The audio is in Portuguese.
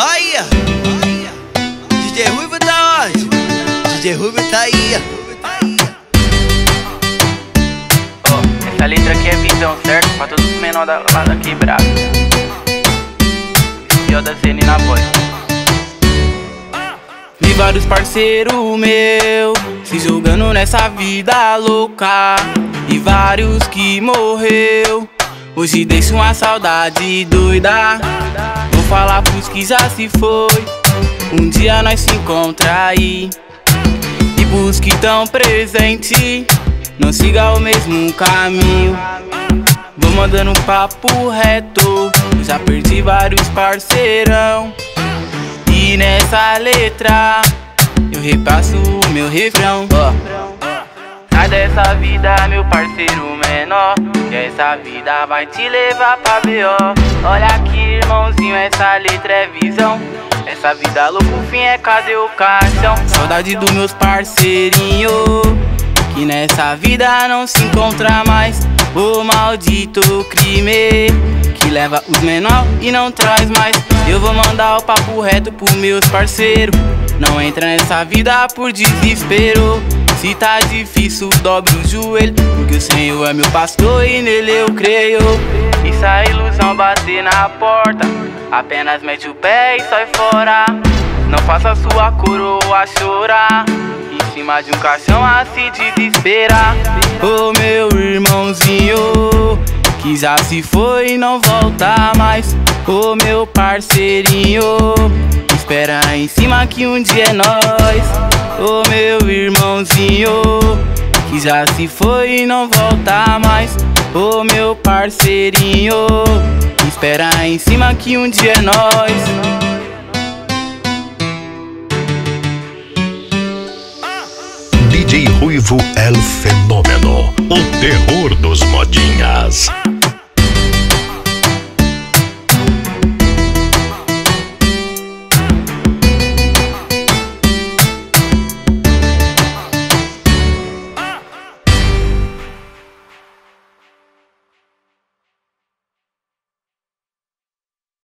Aí, DJ Ruivo tá onde? DJ Ruivo tá aí. Oh, essa letra aqui é visão, certo? Pra todos os menores da, lá da quebrada. E o da na voz. Vi vários parceiros meu se jogando nessa vida louca. E vários que morreu. Hoje deixa uma saudade doida. Falar pros que já se foi. Um dia nós se encontra aí. E pros que tão presente. Não siga o mesmo caminho. Vou mandando papo reto. Já perdi vários parceirão. E nessa letra eu repasso o meu refrão. Ó. Sai dessa vida, meu parceiro menor. Que essa vida vai te levar pra B.O. Olha aqui, irmãozinho, essa letra é visão. Essa vida louca, o fim é cadê o caixão? Saudade dos meus parceirinhos. Que nessa vida não se encontra mais. O maldito crime que leva os menor e não traz mais. Eu vou mandar o papo reto pros meus parceiros. Não entra nessa vida por desespero. Se tá difícil, dobre o joelho. Porque o Senhor é meu pastor e nele eu creio. E se ilusão bater na porta, apenas mete o pé e sai fora. Não faça sua coroa chorar. Em cima de um caixão a se desesperar. Ô meu irmãozinho, que já se foi e não volta mais. Ô meu parceirinho, espera em cima que um dia é nós. Ô meu irmãozinho, que já se foi e não volta mais. Ô meu parceirinho, espera em cima que um dia é nós. DJ Ruivo El Fenômeno, o terror dos modinhas.